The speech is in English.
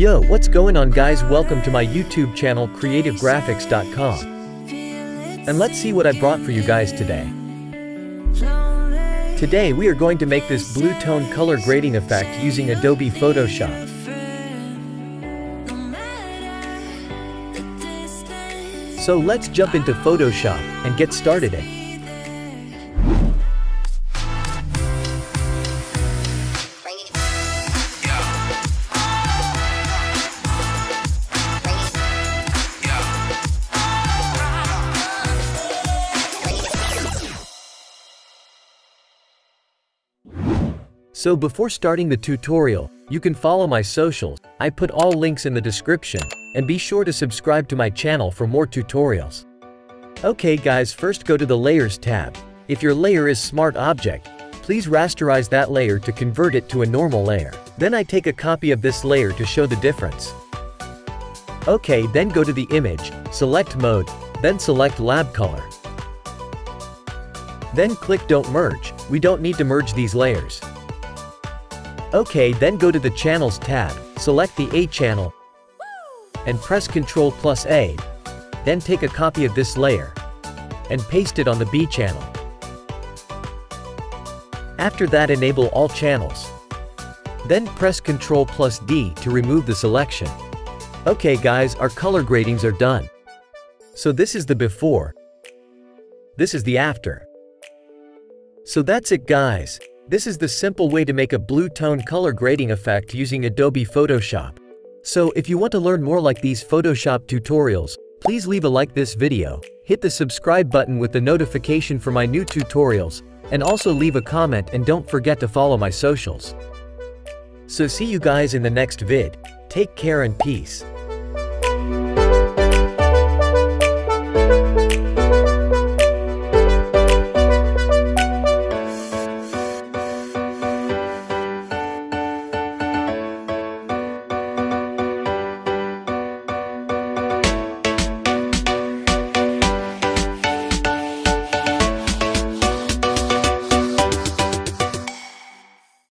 Yo, what's going on guys welcome to my YouTube channel creativegraphicz.com. And let's see what I brought for you guys today. Today we are going to make this blue tone color grading effect using Adobe Photoshop. So let's jump into Photoshop and get started So before starting the tutorial, you can follow my socials, I put all links in the description, and be sure to subscribe to my channel for more tutorials. Okay guys first go to the Layers tab. If your layer is Smart Object, please rasterize that layer to convert it to a normal layer. Then I take a copy of this layer to show the difference. Okay then go to the image, select mode, then select lab color. Then click don't merge, we don't need to merge these layers. OK then go to the Channels tab, select the A channel, and press Ctrl plus A. Then take a copy of this layer, and paste it on the B channel. After that enable all channels. Then press Ctrl plus D to remove the selection. Okay guys our color gradings are done. So this is the before. This is the after. So that's it guys. This is the simple way to make a blue tone color grading effect using Adobe Photoshop. So if you want to learn more like these Photoshop tutorials, please leave a like this video, hit the subscribe button with the notification for my new tutorials, and also leave a comment and don't forget to follow my socials. So see you guys in the next vid, take care and peace.